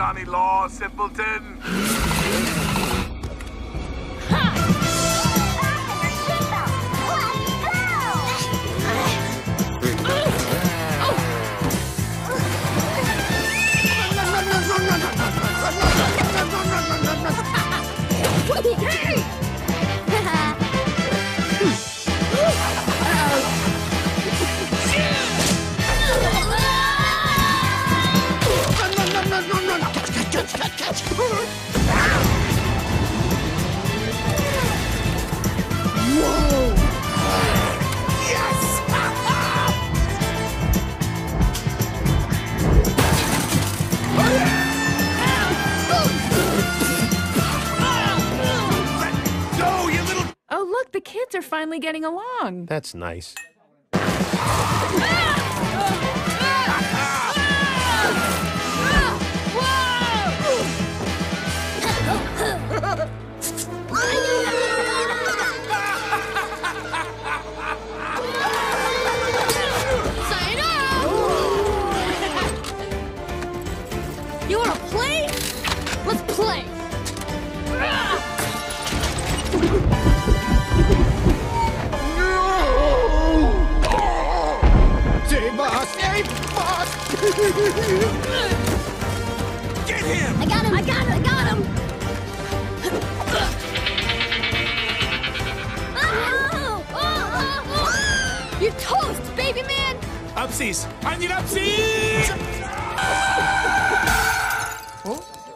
family law, simpleton. Are finally getting along. That's nice. You wanna play? Let's play! Save us! Save us! Get him! I got him! I got him! I got him! Uh-huh. Uh-huh. Oh, oh, oh. You're toast, baby man! Upsies! I need upsies!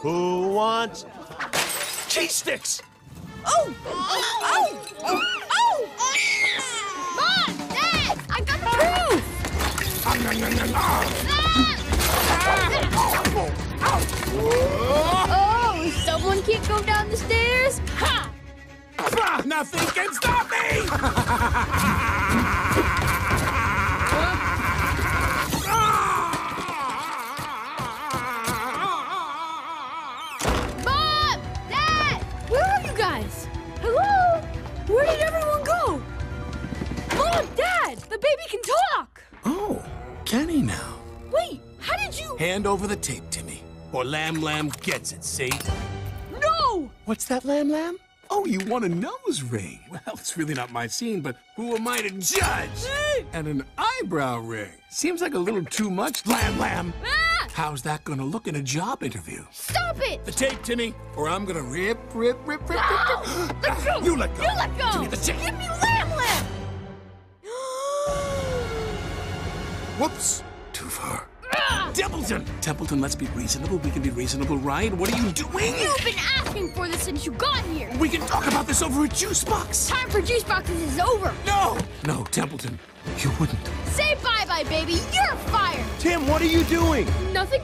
Who wants? Cheese sticks! Oh! Oh! Go down the stairs? Ha! Ah, Nothing can stop me! Mom! Dad! Where are you guys? Hello? Where did everyone go? Mom! Dad! The baby can talk! Oh, can he now? Wait, how did you... Hand over the tape, Timmy. Or Lamb Lamb gets it, see? What's that, Lamb Lamb? Oh, you want a nose ring? Well, it's really not my scene, but who am I to judge? and an eyebrow ring. Seems like a little too much, Lamb Lamb. Ah! How's that gonna look in a job interview? Stop it! The tape, Timmy, or I'm gonna rip, rip, rip, rip, rip, No! rip. Let go! You let go. You let go! Give me the tape. Give me Lamb Lamb! Whoops. Too far. Templeton! Templeton, let's be reasonable. We can be reasonable, right? What are you doing? You've been asking for this since you got here! We can talk about this over a juice box. Time for juice boxes is over! No! No, Templeton, you wouldn't. Say bye-bye, baby! You're fired! Tim, what are you doing? Nothing?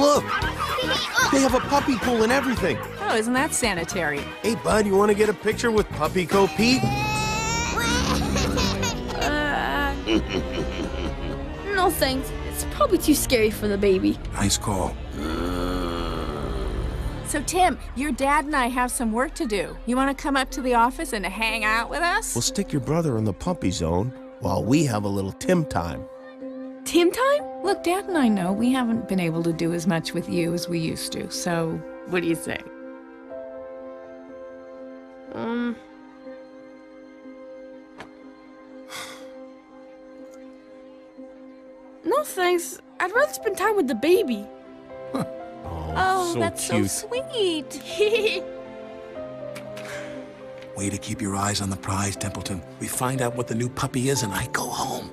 Look. They have a puppy pool and everything. Oh, isn't that sanitary? Hey, bud, you want to get a picture with Puppy Co Pete? Uh, No thanks. It's probably too scary for the baby. Nice call. so, Tim, your dad and I have some work to do. You want to come up to the office and hang out with us? We'll stick your brother in the puppy zone while we have a little Tim time. Tim time? Look, Dad and I know we haven't been able to do as much with you as we used to, so what do you say? Um. No thanks. I'd rather spend time with the baby. Oh, so that's cute. so sweet. Way to keep your eyes on the prize, Templeton. We find out what the new puppy is, and I go home.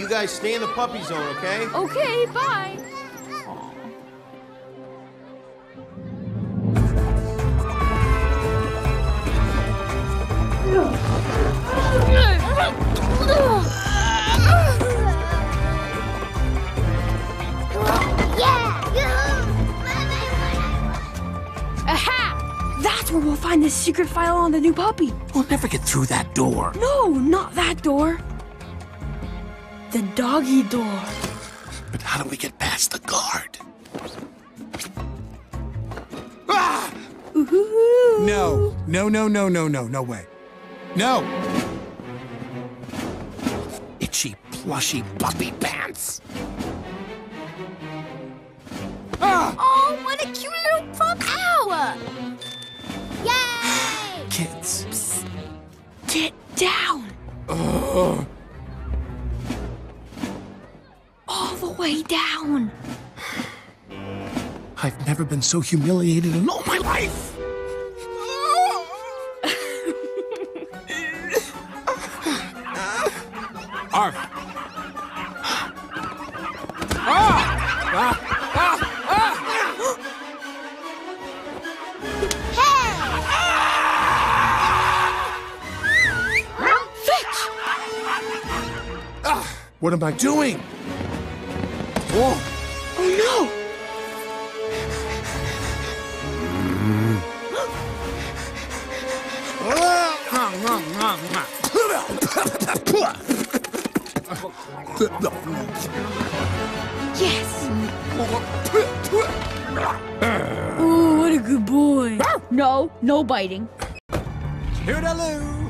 You guys stay in the puppy zone, okay? okay, bye. Aha! That's where we'll find the secret file on the new puppy. We'll never get through that door. No, not that door the doggy door. But how do we get past the guard? Ah! No, no, no, no, no, no, no way. No! Itchy, plushy puppy pants. Ah! Oh, what a cute little pup! Ow! Yay! Kids. Psst. Get down! Ugh. I've never been so humiliated in all my life! Arf! Ah! Ah! Ah! Ah! Fetch! Ah! What am I doing? Whoa! Oh no! Yes! Ooh, what a good boy. No, no biting. Toodaloo.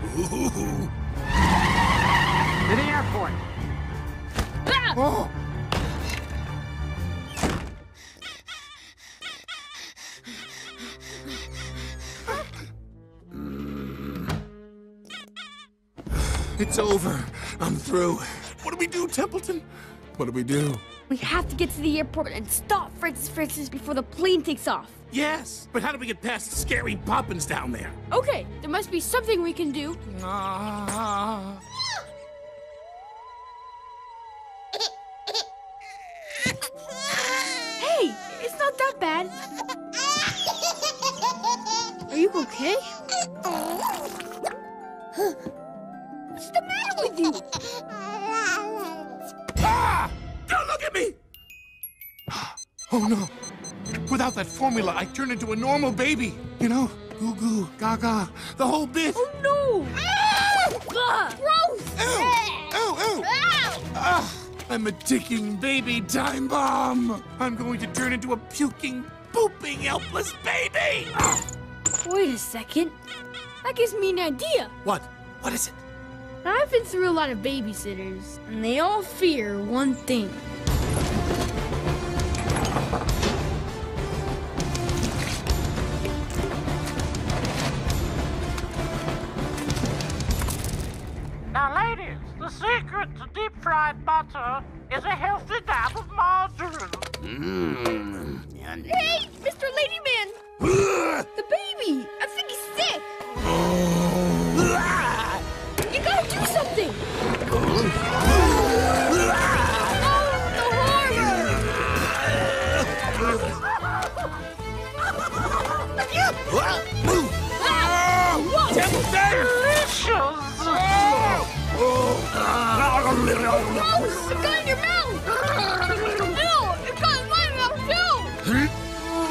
To the airport. Oh! It's over. I'm through. What do we do, Templeton? What do we do? We have to get to the airport and stop Francis Francis before the plane takes off. Yes, but how do we get past scary Poppins down there? Okay, there must be something we can do. Hey, it's not that bad. Are you okay? What's the matter with you? Ah! Don't look at me! Oh no. Without that formula, I turn into a normal baby. You know, goo goo, gaga, the whole bit. Oh no! Ugh, gross! Ow! Ow! Ow! Ah, I'm a ticking baby time bomb. I'm going to turn into a puking, pooping, helpless baby. Ah! Wait a second. That gives me an idea. What? What is it? I've been through a lot of babysitters, and they all fear one thing. Now, ladies, the secret to deep fried butter is a healthy dab of margarine. Gross! It got in your mouth! Ew! It got in my mouth too!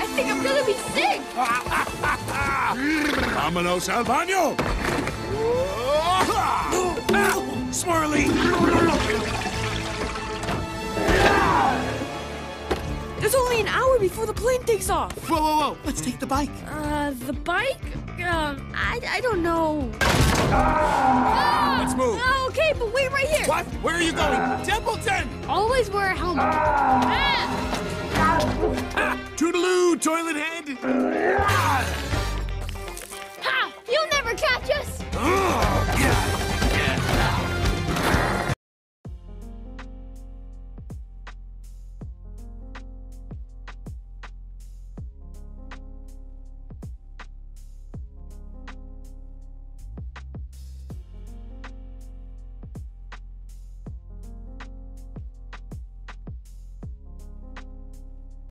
I think I'm gonna be sick! Vámonos al baño. Ow! Swirly. There's only an hour before the plane takes off! Whoa, whoa, whoa! Let's take the bike. Uh, the bike? Um, I, I don't know. Ah! Let's move. Ah, okay, but wait right here! What? Where are you going? Templeton! Always wear a helmet. Ah! Ah, toodaloo, toilet head. Ha! You'll never catch us! Oh, yeah.